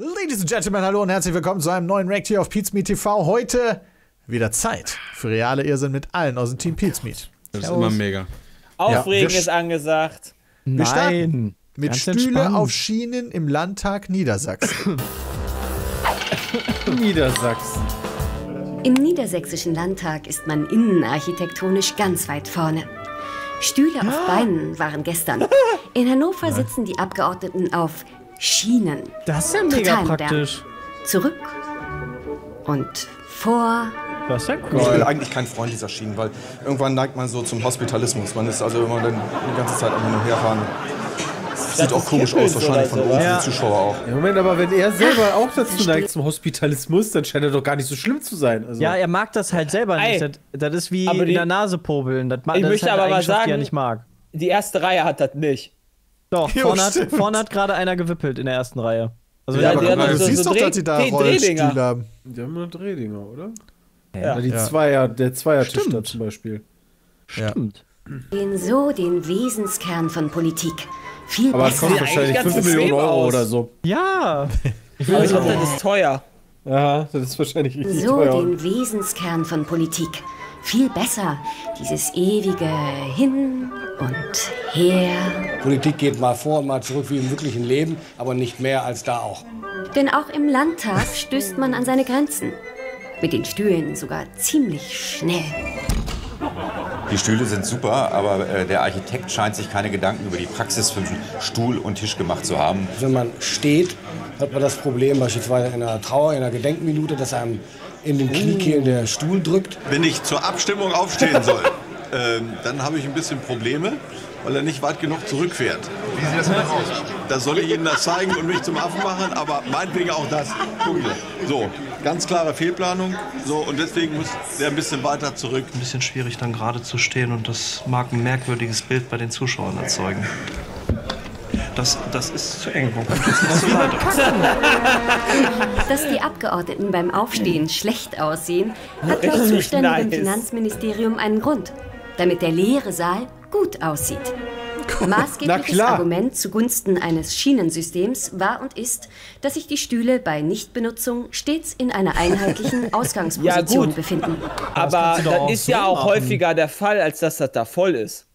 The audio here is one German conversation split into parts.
Ladies and Gentlemen, hallo und herzlich willkommen zu einem neuen React hier auf Pizmeet TV. Heute wieder Zeit für reale Irrsinn mit allen aus dem Team Pizmeet. Das ist immer mega. Aufregen wir ist angesagt. Wir starten Nein. mit Ganz Stühle entspannt. auf Schienen im Landtag Niedersachsen. Niedersachsen. Im niedersächsischen Landtag ist man innenarchitektonisch ganz weit vorne. Stühle auf Beinen waren gestern. In Hannover sitzen die Abgeordneten auf Schienen. Das ist ja mega Total modern. praktisch. Zurück und vor. Das ist ja Ich bin cool. eigentlich kein Freund dieser Schienen, weil irgendwann neigt man so zum Hospitalismus. Man ist also immer dann die ganze Zeit am Hin und Herfahren. Sieht auch komisch aus, wahrscheinlich von oben ja. die Zuschauer auch. Ja, Moment, aber wenn er selber auch dazu neigt zum Hospitalismus, dann scheint er doch gar nicht so schlimm zu sein. Also, Ja, er mag das halt selber nicht. Ey. Das, das ist wie Aber in der Nase popeln. Das, Ich das möchte ist halt aber mal Eigenschaft, die er sagen- nicht mag. Die erste Reihe hat das nicht. Doch, Jo, vorne hat, vorne hat gerade einer gewippelt in der ersten Reihe. Also Ja, der- die guck mal, so- du siehst so doch, Dreh- dass sie da Dreh- haben. Die haben nur Drehdinger, oder? Ja. Die Ja. Zweier, der Zweiertisch Stimmt. da zum Beispiel. Ja. Stimmt. Den so den Wesenskern von Politik. Viel Aber es besser. kostet wahrscheinlich ganz 5 Millionen Euro aus. oder so. Ja. Ich Aber ich glaube, das ist teuer. Ja, das ist wahrscheinlich richtig So teuer. den Wesenskern von Politik. Viel besser. Dieses ewige Hin und Her. Politik geht mal vor und mal zurück wie im wirklichen Leben, aber nicht mehr als da auch. Denn auch im Landtag stößt man an seine Grenzen. Mit den Stühlen sogar ziemlich schnell. Die Stühle sind super, aber äh, der Architekt scheint sich keine Gedanken über die Praxis zwischen Stuhl und Tisch gemacht zu haben. Wenn man steht, hat man das Problem beispielsweise in einer Trauer, in einer Gedenkminute, dass einem in den Kniekehlen der Stuhl drückt. Wenn ich zur Abstimmung aufstehen soll, ähm, dann habe ich ein bisschen Probleme, weil er nicht weit genug zurückfährt. Wie sieht das denn aus? Da soll ich Ihnen das zeigen und mich zum Affen machen, aber meinetwegen auch das. So, ganz klare Fehlplanung. So, und deswegen muss der ein bisschen weiter zurück. ein bisschen schwierig, dann gerade zu stehen und das mag ein merkwürdiges Bild bei den Zuschauern erzeugen. Das, das ist zu eng. Kommt das nicht so weit? Dass die Abgeordneten beim Aufstehen schlecht aussehen, hat laut zuständigem nice. Finanzministerium einen Grund, damit der leere Saal gut aussieht. Maßgebliches. Argument zugunsten eines Schienensystems war und ist, dass sich die Stühle bei Nichtbenutzung stets in einer einheitlichen Ausgangsposition Ja, gut. befinden. Aber das auch ist ja auch machen. häufiger der Fall, als dass das da voll ist.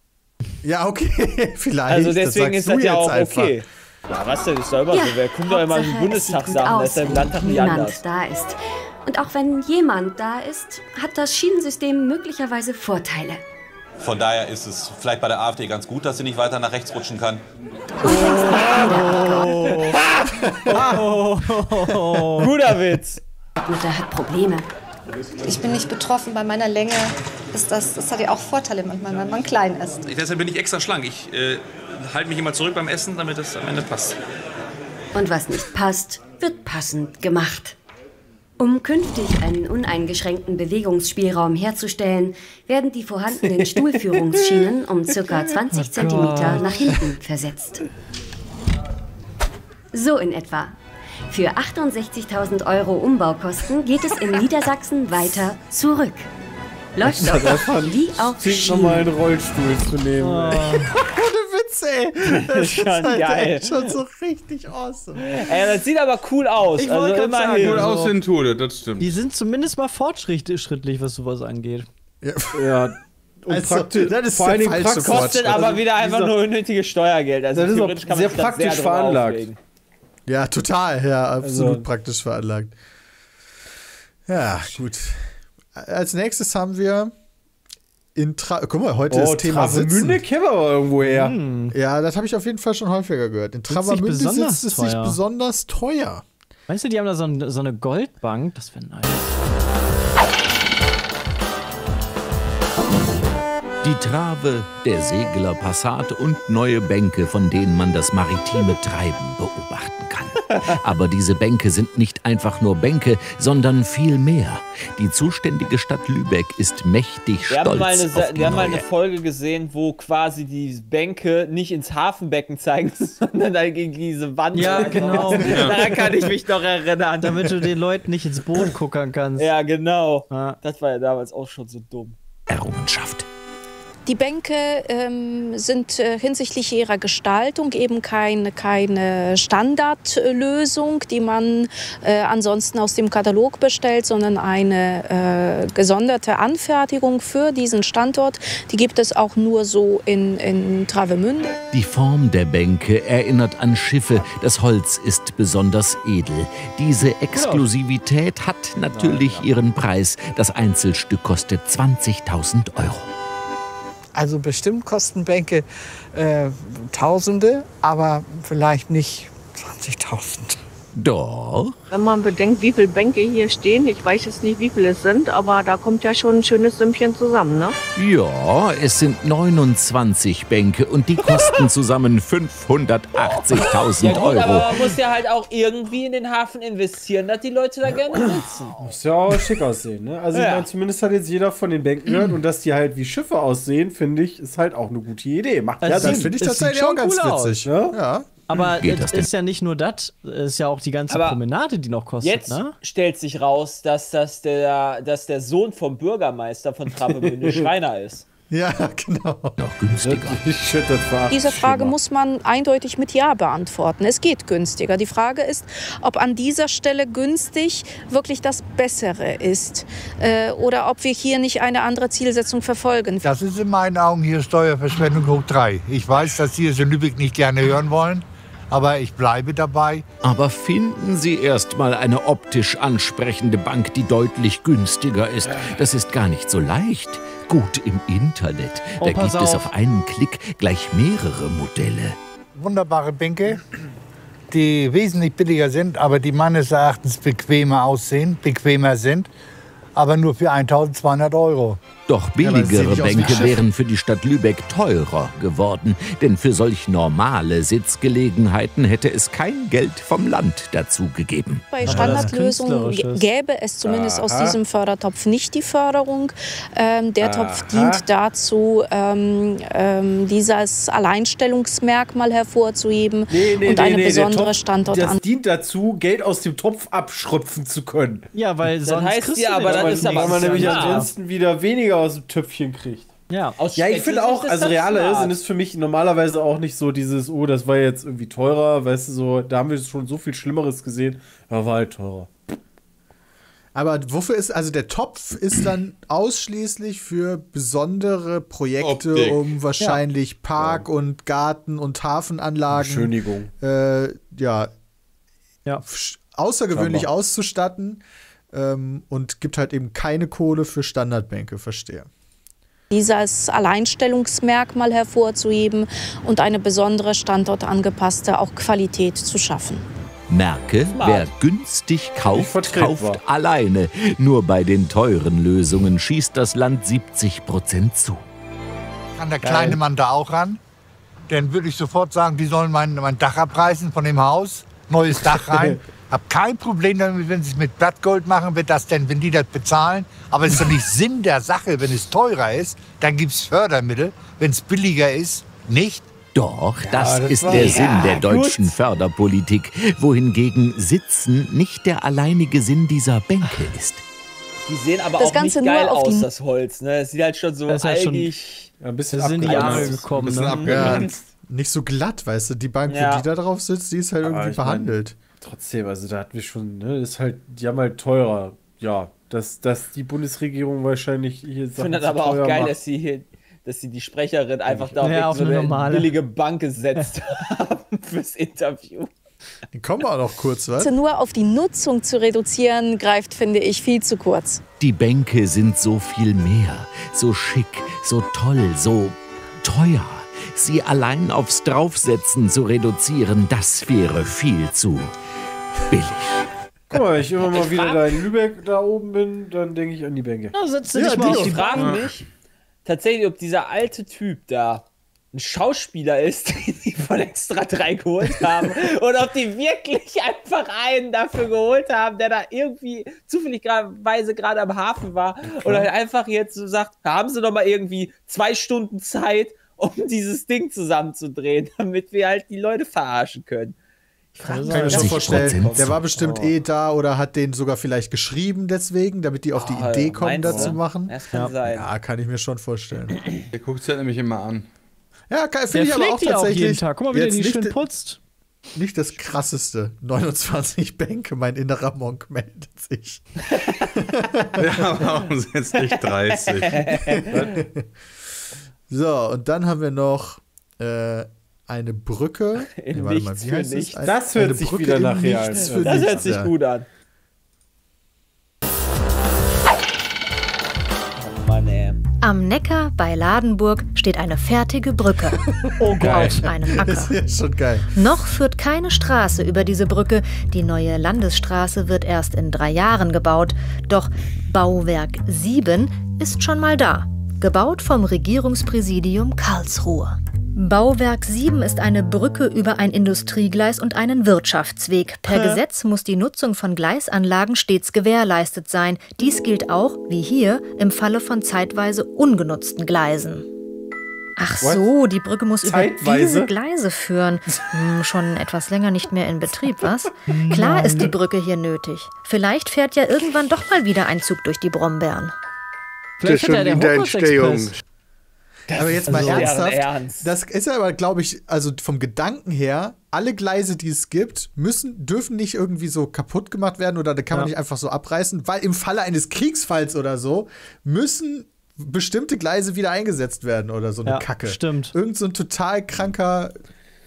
Ja, okay, vielleicht. Also deswegen das ist das du ja jetzt auch einfach. okay. Ja, was denn? Ist doch immer so. Wer guckt doch immer in den Hauptsache, es Bundestag Sachen, das ist ja im wenn Landtag nicht niemand anders. da ist. Und auch wenn jemand da ist, hat das Schienensystem möglicherweise Vorteile. Von daher ist es vielleicht bei der AfD ganz gut, dass sie nicht weiter nach rechts rutschen kann. Guter Witz. Guter hat Probleme. Ich bin nicht betroffen. Bei meiner Länge ist das, das hat ja auch Vorteile manchmal, wenn man klein ist. Deshalb bin ich extra schlank. Ich äh, halte mich immer zurück beim Essen, damit es am Ende passt. Und was nicht passt, wird passend gemacht. Um künftig einen uneingeschränkten Bewegungsspielraum herzustellen, werden die vorhandenen Stuhlführungsschienen um ca. 20 cm nach hinten versetzt. So in etwa. Für 68.000 Euro Umbaukosten geht es in Niedersachsen weiter zurück. Läuft doch wie auf Zwingt nochmal einen Schienen. Rollstuhl zu nehmen. Ohne Witz, ey. Das ist Schon halt geil. echt schon so richtig awesome. Ey, das sieht aber cool aus. Ich also wollte sagen, immerhin. Gut Also- aussehen tut, das stimmt. Die sind zumindest mal fortschrittlich, was sowas angeht. Ja. Und Also, praktisch, das ist vor der allen Dingen falsche praktisch. Kostet aber Also, wieder einfach dieser- nur unnötiges Steuergeld. Also Das ist auch theoretisch kann man sehr praktisch veranlagt. aufregen. Ja, total, ja, absolut Also- praktisch veranlagt. Ja, gut. Als nächstes haben wir in Tra Guck mal, heute Oh, ist Thema Travemünde kennen wir aber irgendwo her. Ja, das habe ich auf jeden Fall schon häufiger gehört. In Travemünde sitzt es sich teuer. besonders teuer. Weißt du, die haben da so, ein, so eine Goldbank. Das wäre nice. Die Trave, der Segler Passat und neue Bänke, von denen man das maritime Treiben beobachten kann. Aber diese Bänke sind nicht einfach nur Bänke, sondern viel mehr. Die zuständige Stadt Lübeck ist mächtig Wir haben, stolz mal eine, auf die wir haben mal eine. Folge gesehen, wo quasi die Bänke nicht ins Hafenbecken zeigen, sondern dann gegen diese Wand. Ja, genau. Daran kann ich mich noch erinnern. Damit du den Leuten nicht ins Boot guckern kannst. Ja, genau. Ja. Das war ja damals auch schon so dumm. Errungenschaft. Die Bänke ähm, sind äh, hinsichtlich ihrer Gestaltung eben keine, keine Standardlösung, die man äh, ansonsten aus dem Katalog bestellt, sondern eine äh, gesonderte Anfertigung für diesen Standort. Die gibt es auch nur so in, in Travemünde. Die Form der Bänke erinnert an Schiffe. Das Holz ist besonders edel. Diese Exklusivität hat natürlich ihren Preis. Das Einzelstück kostet 20.000 Euro. Also bestimmt kosten Bänke äh, Tausende, aber vielleicht nicht 20.000. Doch. Wenn man bedenkt, wie viele Bänke hier stehen, ich weiß jetzt nicht, wie viele es sind, aber da kommt ja schon ein schönes Sümmchen zusammen, ne? Ja, es sind 29 Bänke und die kosten zusammen 580.000 Ja gut, Euro. aber man muss ja halt auch irgendwie in den Hafen investieren, dass die Leute da gerne sitzen. Muss ja auch schick aussehen, ne? Also ich Ja. meine, zumindest hat jetzt jeder von den Bänken gehört und dass die halt wie Schiffe aussehen, finde ich, ist halt auch eine gute Idee. Macht ja Das finde ich tatsächlich auch schon ganz cool aus. witzig. Ja? Aber Geht es ist ja nicht nur das, es ist ja auch die ganze Aber Promenade, die noch kostet, Jetzt ne? stellt sich raus, dass das der, dass der Sohn vom Bürgermeister von Travemünde Schreiner ist. Ja, genau. Noch günstiger. Diese Frage muss man eindeutig mit Ja beantworten. Es geht günstiger. Die Frage ist, ob an dieser Stelle günstig wirklich das Bessere ist äh, oder ob wir hier nicht eine andere Zielsetzung verfolgen. Das ist in meinen Augen hier Steuerverschwendung hoch 3. Ich weiß, dass Sie es in Lübeck nicht gerne hören wollen, aber ich bleibe dabei. Aber finden Sie erst mal eine optisch ansprechende Bank, die deutlich günstiger ist. Das ist gar nicht so leicht. Gut im Internet. Oh, Da gibt es auf. auf einen Klick gleich mehrere Modelle. Wunderbare Bänke, die wesentlich billiger sind, aber die meines Erachtens bequemer aussehen, bequemer sind, aber nur für 1200 Euro. Doch billigere aus wie Bänke wären für die Stadt Lübeck teurer geworden. Denn für solch normale Sitzgelegenheiten hätte es kein Geld vom Land dazu gegeben. Bei Standardlösungen gäbe es zumindest aus Aha. diesem Fördertopf nicht die Förderung. Ähm, der Topf Aha. dient dazu, ähm, ähm, dieses Alleinstellungsmerkmal hervorzuheben Nee, nee, und nee, eine nee, der besondere Topf, Standort Das dient dazu, Geld aus dem Topf abschröpfen zu können. Ja, weil Das sonst heißt ja, du aber auch ist nicht. aber nämlich ansonsten wieder weniger aus dem Töpfchen kriegt. Ja. Aus Ja, ich finde auch, ist also reale sind es für mich normalerweise auch nicht so dieses, oh, das war jetzt irgendwie teurer, weißt du, so, da haben wir schon so viel Schlimmeres gesehen, ja, war halt teurer. Aber wofür ist, also der Topf ist dann ausschließlich für besondere Projekte, Optik. um wahrscheinlich Park und Garten und Hafenanlagen Beschönigung. äh, ja, Ja. außergewöhnlich Scheinbar. auszustatten ähm, und gibt halt eben keine Kohle für Standardbänke, verstehe. dieses Alleinstellungsmerkmal hervorzuheben und eine besondere standortangepasste auch Qualität zu schaffen. Merke, Smart. wer günstig kauft, kauft alleine. Nur bei den teuren Lösungen schießt das Land 70 Prozent zu. Kann der kleine Mann da auch ran? Dann würde ich sofort sagen, die sollen mein, mein Dach abreißen von dem Haus, neues Dach rein. Hab kein Problem damit, wenn sie es mit Blattgold machen, wird das denn, wenn die das bezahlen. Aber es ist doch nicht Sinn der Sache, wenn es teurer ist, dann gibt es Fördermittel. Wenn es billiger ist, nicht. Doch, das, das ist war- der Ja, Sinn der gut. deutschen Förderpolitik, wohingegen Sitzen nicht der alleinige Sinn dieser Bänke ist. Die sehen aber Das auch Ganze nicht nur geil auf aus, das Holz. Ne? Es sieht halt schon so Das ist halt schon- algig. Ja, ein bisschen Da sind die. Jahre gekommen. Bisschen Ne? Nicht so glatt, weißt du, die Bank, Ja. wo die da drauf sitzt, die ist halt Aber irgendwie behandelt. Trotzdem, also da hatten wir schon, ne, ist halt, die haben halt teurer. Ja, dass, dass die Bundesregierung wahrscheinlich hier Ich finde das aber auch geil, dass sie hier, dass sie die Sprecherin einfach da Ja, auf so eine eine normale. billige Bank gesetzt haben fürs Interview. Die kommen wir auch noch kurz, was? Nur auf die Nutzung zu reduzieren, greift, finde ich, viel zu kurz. Die Bänke sind so viel mehr, so schick, so toll, so teuer. Sie allein aufs Draufsetzen zu reduzieren, das wäre viel zu billig. Guck mal, wenn ich immer mal Ich wieder da in Lübeck da oben bin, dann denke ich an die Bänke. Ja, setz Ja, dich mal die- auf die Ich frage Bank. mich tatsächlich, ob dieser alte Typ da ein Schauspieler ist, den die von Extra 3 geholt haben. oder ob die wirklich einfach einen dafür geholt haben, der da irgendwie zufälligerweise gerade am Hafen war. Oder halt einfach jetzt so sagt, haben sie doch mal irgendwie zwei Stunden Zeit, um dieses Ding zusammenzudrehen, damit wir halt die Leute verarschen können. Kann ich mir schon vorstellen, der war bestimmt eh da oder hat den sogar vielleicht geschrieben deswegen, damit die auf die Oh, Idee kommen, meinst das du? zu machen. Das kann ja. sein. Ja, kann ich mir schon vorstellen. Der guckt es ja nämlich immer an. Ja, kann- finde ich aber auch die auch tatsächlich. jeden Tag. Guck mal, wie der die nicht schön putzt. Nicht das krasseste. 29 Bänke, mein innerer Monk meldet sich. Ja, warum sind es nicht 30? so, und dann haben wir noch äh, eine Brücke. In Nee, warte mal, nichts wie für heißt nichts. Ein- Das hört eine sich Brücke wieder im nach real Nichts an. Das hört nichts, sich ja. gut an. Oh. Am Neckar bei Ladenburg steht eine fertige Brücke. Oh, geil. Auf einem Acker. Das ist ja schon geil. Noch führt keine Straße über diese Brücke. Die neue Landesstraße wird erst in drei Jahren gebaut. Doch Bauwerk 7 ist schon mal da. Gebaut vom Regierungspräsidium Karlsruhe. Bauwerk 7 ist eine Brücke über ein Industriegleis und einen Wirtschaftsweg. Per? Gesetz muss die Nutzung von Gleisanlagen stets gewährleistet sein. Dies gilt auch, wie hier, im Falle von zeitweise ungenutzten Gleisen. Ach What? so, die Brücke muss über Zeitweise? diese Gleise führen. Hm, schon etwas länger nicht mehr in Betrieb, was? Klar ist die Brücke hier nötig. Vielleicht fährt ja irgendwann doch mal wieder ein Zug durch die Brombeeren. Vielleicht wird ja der Hochhaus-Express. aber jetzt mal also ernsthaft, Ernst. das ist aber, glaube ich, also vom Gedanken her, alle Gleise, die es gibt, müssen, dürfen nicht irgendwie so kaputt gemacht werden oder da kann man Ja. nicht einfach so abreißen, weil im Falle eines Kriegsfalls oder so müssen bestimmte Gleise wieder eingesetzt werden oder so eine Ja, Kacke. stimmt. Irgend so ein total kranker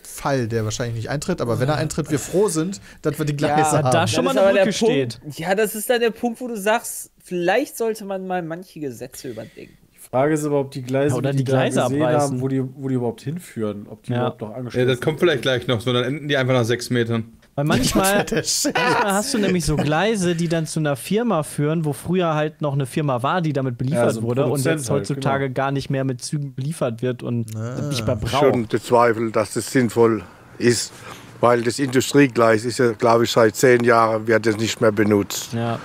Fall, der wahrscheinlich nicht eintritt, aber wenn er eintritt, wir froh sind, dass wir die Gleise haben. dann ist aber der Punkt, Ja, das ist dann der Punkt, wo du sagst, vielleicht sollte man mal manche Gesetze überdenken. Die Frage ist aber, ob die Gleise, Ja, oder die, die die Gleise da gesehen abreißen. haben, wo die, wo die überhaupt hinführen, ob die Ja. überhaupt noch Ja, angeschlossen das kommt vielleicht gleich noch so, dann enden die einfach nach sechs Metern. Weil manchmal, manchmal hast du nämlich so Gleise, die dann zu einer Firma führen, wo früher halt noch eine Firma war, die damit beliefert Ja, so wurde und jetzt halt, heutzutage genau. gar nicht mehr mit Zügen beliefert wird und nicht mehr braucht. schon bezweifelt, dass das sinnvoll ist, weil das Industriegleis ist ja, glaube ich, seit zehn Jahren wird das nicht mehr benutzt. Ja.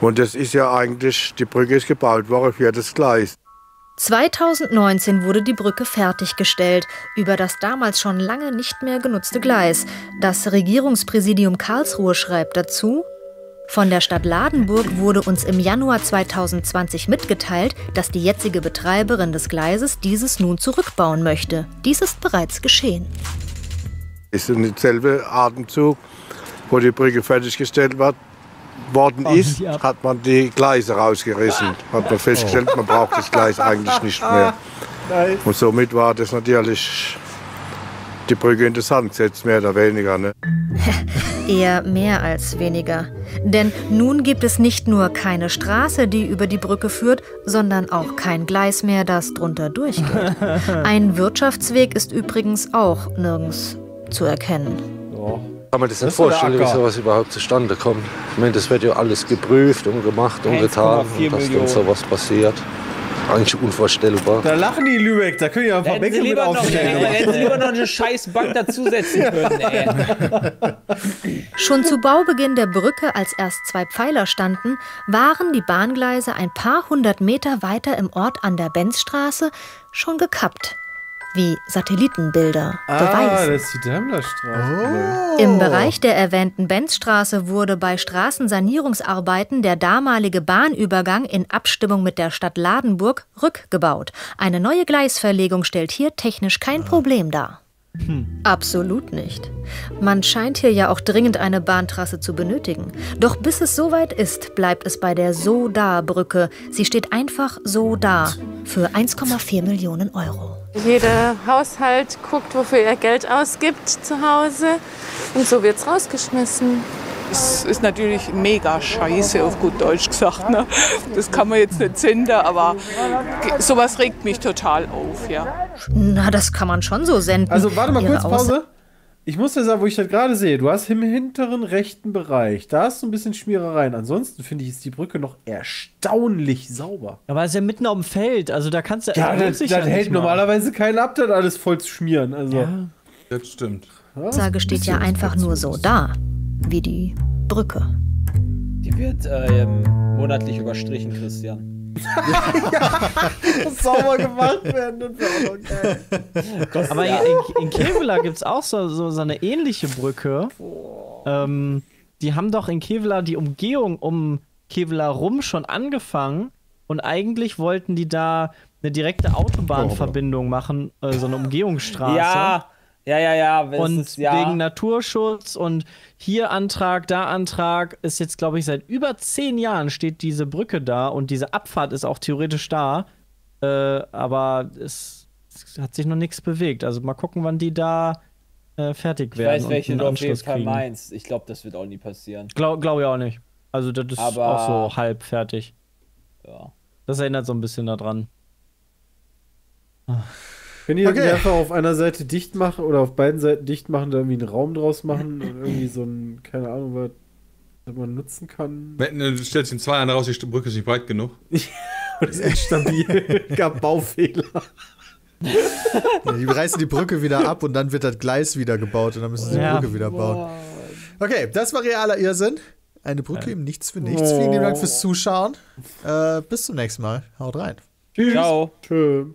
Und das ist ja eigentlich, die Brücke ist gebaut worden für das Gleis. 2019 wurde die Brücke fertiggestellt über das damals schon lange nicht mehr genutzte Gleis. Das Regierungspräsidium Karlsruhe schreibt dazu, von der Stadt Ladenburg wurde uns im Januar 2020 mitgeteilt, dass die jetzige Betreiberin des Gleises dieses nun zurückbauen möchte. Dies ist bereits geschehen. Ist in demselben Atemzug, wo die Brücke fertiggestellt wird, worden ist, hat man die Gleise rausgerissen. Hat man festgestellt, man braucht das Gleis eigentlich nicht mehr. Und somit war das natürlich die Brücke in den Sand gesetzt, mehr oder weniger. Ne? Eher mehr als weniger. Denn nun gibt es nicht nur keine Straße, die über die Brücke führt, sondern auch kein Gleis mehr, das drunter durchgeht. Ein Wirtschaftsweg ist übrigens auch nirgends zu erkennen. Kann man das Das nicht vorstellen, wie sowas überhaupt zustande kommt? Ich meine, das wird ja alles geprüft und gemacht und 1,4 getan, und dass Millionen. dann sowas passiert. Eigentlich unvorstellbar. Da lachen die Lübeck, da können die ein Da paar hätten sie Bänke mit lieber noch, da hätten sie lieber noch eine scheiß Bank dazusetzen können, ey. Schon zu Baubeginn der Brücke, als erst zwei Pfeiler standen, waren die Bahngleise ein paar hundert Meter weiter im Ort an der Benzstraße schon gekappt. Wie Satellitenbilder Ah, beweisen. das ist die Dammlerstraße. Im Bereich der erwähnten Benzstraße wurde bei Straßensanierungsarbeiten der damalige Bahnübergang in Abstimmung mit der Stadt Ladenburg rückgebaut. Eine neue Gleisverlegung stellt hier technisch kein Problem dar. Absolut nicht. Man scheint hier ja auch dringend eine Bahntrasse zu benötigen. Doch bis es soweit ist, bleibt es bei der So-Da-Brücke. Sie steht einfach so da. Für 1,4 Millionen Euro. Jeder Haushalt guckt, wofür er Geld ausgibt zu Hause. Und so wird's rausgeschmissen. Es ist natürlich mega scheiße, auf gut Deutsch gesagt. Ne? Das kann man jetzt nicht senden, aber sowas regt mich total auf. Ja. Na, das kann man schon so senden. Also warte mal Ihre kurz, Pause. Ich muss dir sagen, wo ich das gerade sehe, du hast im hinteren rechten Bereich, da hast du ein bisschen Schmierereien. Ansonsten finde ich, ist die Brücke noch erstaunlich sauber. Aber es ist ja mitten auf dem Feld, also da kannst du. Ja, das, das ja hält normalerweise keinen ab, das alles voll zu schmieren. Also. Das stimmt. Aussage steht ja einfach nur so da, wie die Brücke. Die wird äh, ähm, monatlich überstrichen, Christian. sauber gemacht werden. Auch noch geil. Aber in, in Kevela gibt es auch so, so, so eine ähnliche Brücke. Ähm, die haben doch in Kevela die Umgehung um Kevela rum schon angefangen und eigentlich wollten die da eine direkte Autobahnverbindung machen, äh, so eine Umgehungsstraße. Ja, ja, ja, ja. Und ist, ja. wegen Naturschutz und hier Antrag, da Antrag, ist jetzt, glaube ich, seit über zehn Jahren steht diese Brücke da und diese Abfahrt ist auch theoretisch da. Äh, aber es, es hat sich noch nichts bewegt. Also mal gucken, wann die da äh, fertig Ich werden. weiß, welche du auf jeden Fall meinst. Ich glaube, das wird auch nie passieren. Glaube glaub ich auch nicht. Also das ist Aber- auch so halb fertig. Ja. Das erinnert so ein bisschen daran. Wenn die Okay. einfach auf einer Seite dicht machen oder auf beiden Seiten dicht machen, da irgendwie einen Raum draus machen und irgendwie so ein, keine Ahnung, was, was man nutzen kann. Wenn, Du stellst den zwei an raus, die Brücke ist nicht breit genug. Und ist echt stabil. Gab Baufehler. Ja, die reißen die Brücke wieder ab und dann wird das Gleis wieder gebaut und dann müssen sie die Ja. Brücke wieder bauen. Okay, das war realer Irrsinn. Eine Brücke im Nichts für nichts. Vielen lieben Dank fürs Zuschauen. Äh, bis zum nächsten Mal. Haut rein. Tschüss. Ciao. Tschö.